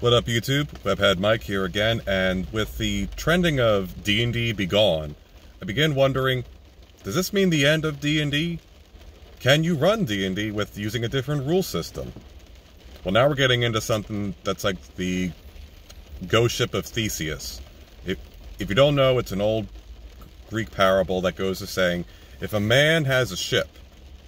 What up, YouTube? Webhead Mike here again, and with the trending of D&D Begone, I begin wondering, does this mean the end of D&D? Can you run D&D with using a different rule system? Well, now we're getting into something that's like the ghost ship of Theseus. If, if you don't know, it's an old Greek parable that goes to saying, if a man has a ship,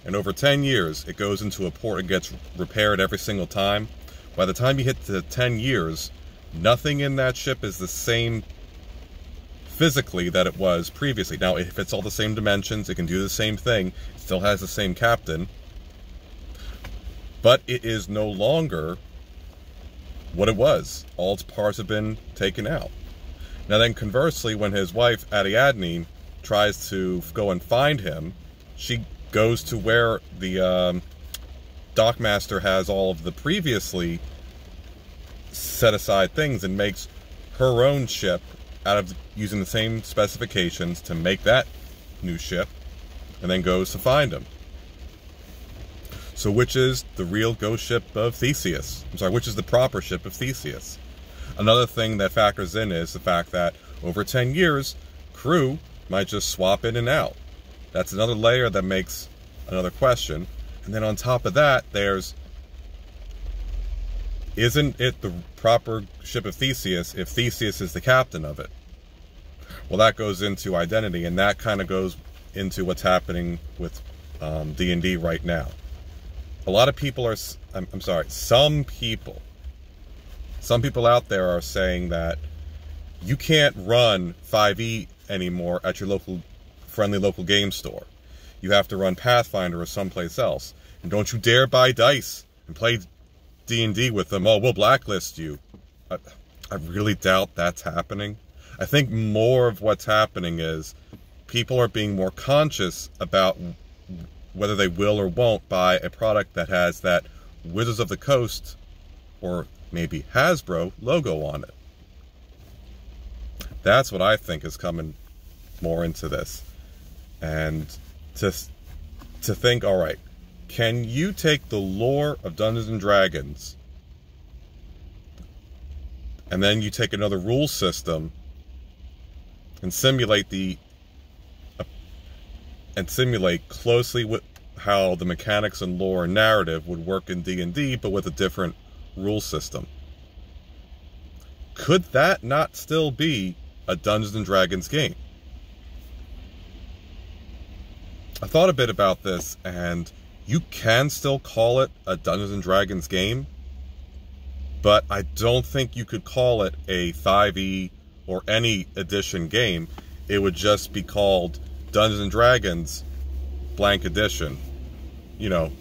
and over 10 years it goes into a port and gets repaired every single time, by the time you hit the 10 years, nothing in that ship is the same physically that it was previously. Now, if it's all the same dimensions, it can do the same thing, it still has the same captain, but it is no longer what it was. All its parts have been taken out. Now then, conversely, when his wife, Ariadne, tries to go and find him, she goes to where the um, Dockmaster has all of the previously set aside things and makes her own ship out of using the same specifications to make that new ship and then goes to find him. So which is the real ghost ship of Theseus? I'm sorry, which is the proper ship of Theseus? Another thing that factors in is the fact that over 10 years, crew might just swap in and out. That's another layer that makes another question. And then on top of that, there's isn't it the proper ship of Theseus if Theseus is the captain of it? Well, that goes into identity, and that kind of goes into what's happening with um, D&D right now. A lot of people are, I'm, I'm sorry, some people, some people out there are saying that you can't run 5e anymore at your local friendly local game store. You have to run Pathfinder or someplace else. And don't you dare buy dice and play D&D with them. Oh, we'll blacklist you. I, I really doubt that's happening. I think more of what's happening is people are being more conscious about whether they will or won't buy a product that has that Wizards of the Coast or maybe Hasbro logo on it. That's what I think is coming more into this. And to to think, all right, can you take the lore of Dungeons and Dragons and then you take another rule system and simulate the uh, and simulate closely with how the mechanics and lore and narrative would work in D&D but with a different rule system. Could that not still be a Dungeons and Dragons game? I thought a bit about this, and you can still call it a Dungeons and Dragons game, but I don't think you could call it a 5e or any edition game. It would just be called Dungeons and Dragons blank edition. You know,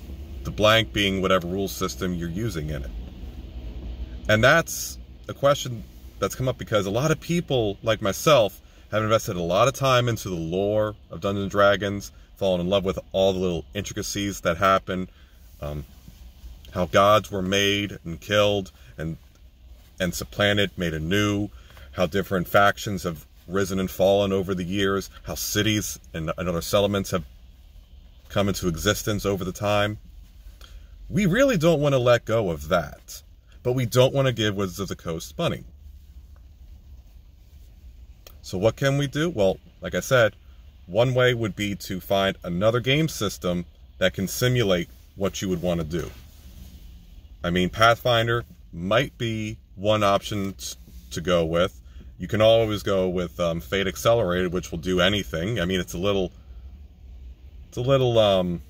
the blank being whatever rule system you're using in it. And that's a question that's come up because a lot of people, like myself, have invested a lot of time into the lore of Dungeons and Dragons, fallen in love with all the little intricacies that happen, um, how gods were made and killed and and supplanted, made anew, how different factions have risen and fallen over the years, how cities and, and other settlements have come into existence over the time. We really don't want to let go of that, but we don't want to give Wizards of the Coast money. So what can we do? Well, like I said, one way would be to find another game system that can simulate what you would want to do. I mean, Pathfinder might be one option to go with. You can always go with um, Fate Accelerated, which will do anything. I mean, it's a little, it's a little, um,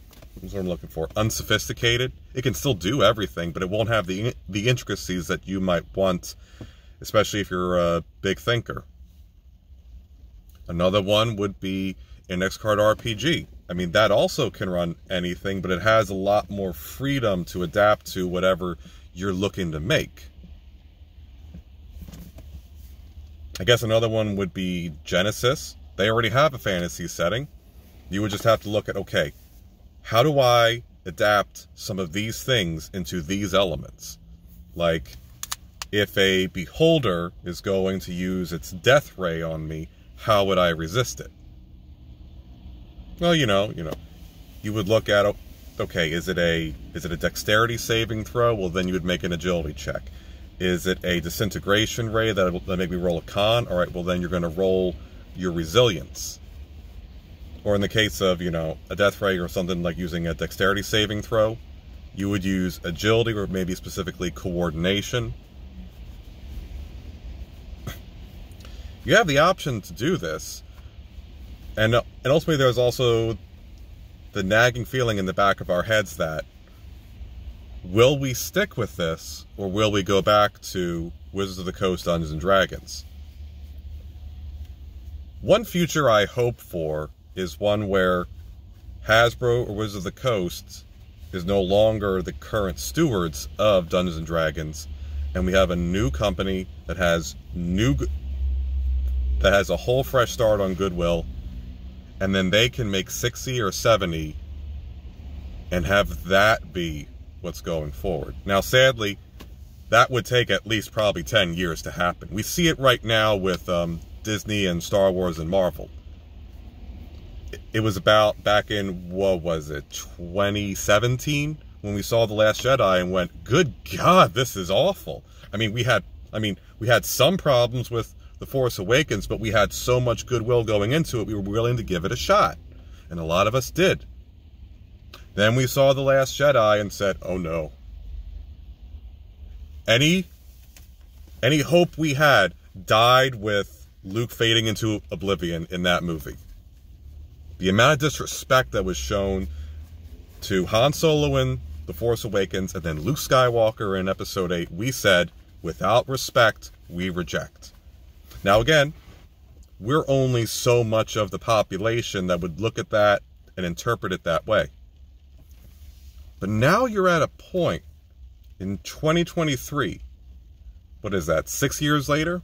what's what I'm looking for, unsophisticated. It can still do everything, but it won't have the the intricacies that you might want, especially if you're a big thinker. Another one would be Index Card RPG. I mean, that also can run anything, but it has a lot more freedom to adapt to whatever you're looking to make. I guess another one would be Genesys. They already have a fantasy setting. You would just have to look at, okay, how do I adapt some of these things into these elements? Like, if a beholder is going to use its death ray on me, how would I resist it? Well, you know, you know, you would look at okay, is it a is it a dexterity saving throw? Well, then you would make an agility check. Is it a disintegration ray that that make me roll a con? All right, well then you're going to roll your resilience. Or in the case of you know a death ray or something like using a dexterity saving throw, you would use agility or maybe specifically coordination. You have the option to do this, and uh, and ultimately there's also the nagging feeling in the back of our heads that will we stick with this or will we go back to Wizards of the Coast Dungeons and Dragons? One future I hope for is one where Hasbro or Wizards of the Coast is no longer the current stewards of Dungeons and Dragons, and we have a new company that has new that has a whole fresh start on goodwill, and then they can make 6e or 7e and have that be what's going forward. Now, sadly, that would take at least probably 10 years to happen. We see it right now with um, Disney and Star Wars and Marvel. It was about back in, what was it, 2017 when we saw The Last Jedi and went, good God, this is awful. I mean, we had, I mean, we had some problems with The Force Awakens, but we had so much goodwill going into it, we were willing to give it a shot. And a lot of us did. Then we saw The Last Jedi and said, oh no. Any, any hope we had died with Luke fading into oblivion in that movie. The amount of disrespect that was shown to Han Solo in The Force Awakens and then Luke Skywalker in Episode 8, we said, without respect, we reject. Now, again, we're only so much of the population that would look at that and interpret it that way. But now you're at a point in 2023. What is that, six years later?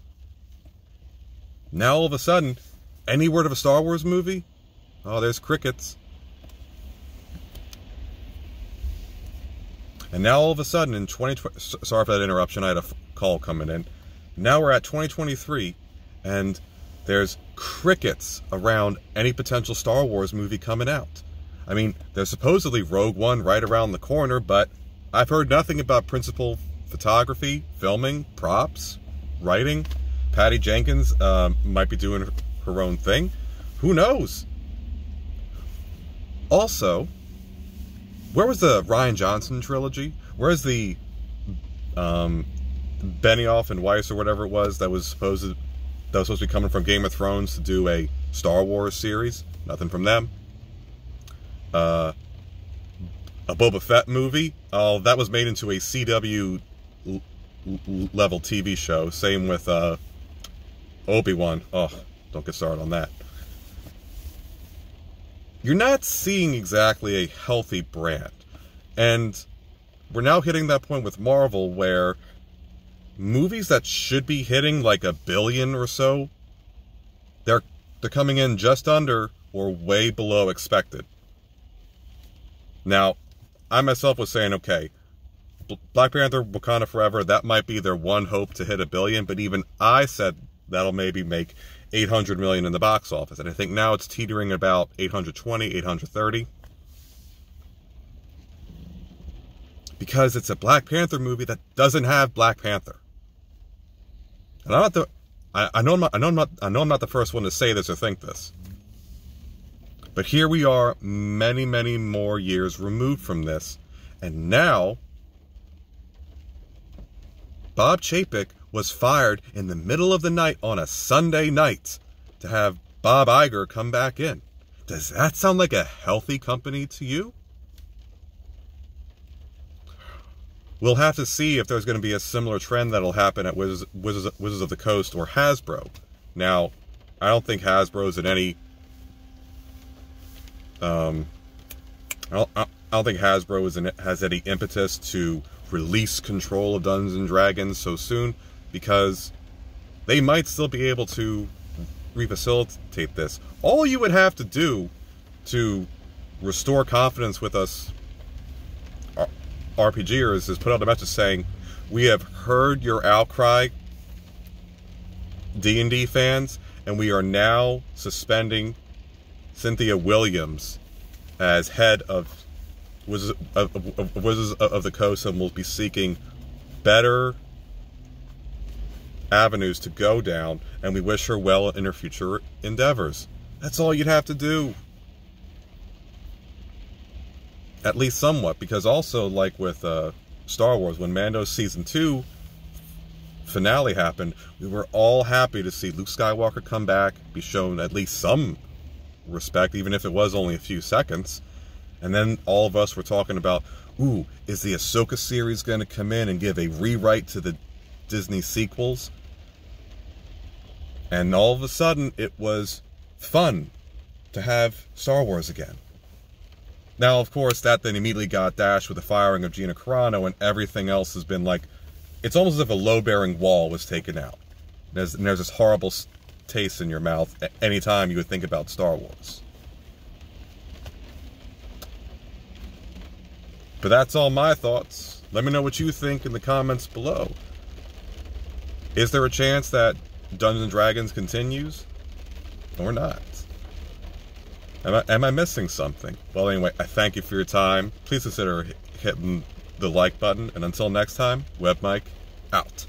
Now all of a sudden, any word of a Star Wars movie? Oh, there's crickets. And now all of a sudden in 2020, sorry for that interruption, I had a call coming in. Now we're at 2023 and there's crickets around any potential Star Wars movie coming out. I mean, there's supposedly Rogue One right around the corner, but I've heard nothing about principal photography, filming, props, writing. Patty Jenkins um, might be doing her own thing. Who knows? Also, where was the Rian Johnson trilogy? Where's the um, Benioff and Weiss or whatever it was that was supposed to, that was supposed to be coming from Game of Thrones to do a Star Wars series? Nothing from them. Uh, a Boba Fett movie. Oh, that was made into a CW level TV show. Same with uh, Obi Wan. Oh, don't get started on that. You're not seeing exactly a healthy brand, and we're now hitting that point with Marvel where movies that should be hitting like a billion or so, they're they're coming in just under or way below expected. Now, I myself was saying, okay, Black Panther, Wakanda Forever, that might be their one hope to hit a billion, but even I said that'll maybe make 800 million in the box office. And I think now it's teetering about 820, 830. Because it's a Black Panther movie that doesn't have Black Panther. And I'm not the I, I know I'm not, I know I'm not I know I'm not the first one to say this or think this. But here we are, many, many more years removed from this. And now, Bob Chapek was fired in the middle of the night on a Sunday night to have Bob Iger come back in. Does that sound like a healthy company to you? We'll have to see if there's going to be a similar trend that'll happen at Wizards, Wizards, of the Coast or Hasbro. Now, I don't think Hasbro's in any um, I don't, I don't think Hasbro in, has any impetus to release control of Dungeons and Dragons so soon because they might still be able to refacilitate this. All you would have to do to restore confidence with us RPGers is put out a message saying, "We have heard your outcry, D&D fans, and we are now suspending Cynthia Williams as head of Wizards of, of, of, Wizards of the Coast and will be seeking better avenues to go down, and we wish her well in her future endeavors. That's all you'd have to do. At least somewhat, because also, like with uh, Star Wars, when Mando Season 2 finale happened, we were all happy to see Luke Skywalker come back, be shown at least some respect, even if it was only a few seconds. And then all of us were talking about, ooh, is the Ahsoka series going to come in and give a rewrite to the Disney sequels? And all of a sudden, it was fun to have Star Wars again. Now, of course, that then immediately got dashed with the firing of Gina Carano, and everything else has been like, it's almost as if a low-bearing wall was taken out. There's, and there's this horrible taste in your mouth anytime you would think about Star Wars. But that's all my thoughts. Let me know what you think in the comments below. Is there a chance that Dungeons & Dragons continues? Or not? Am I, am I missing something? Well, anyway, I thank you for your time. Please consider hitting the like button. And until next time, WebMike out.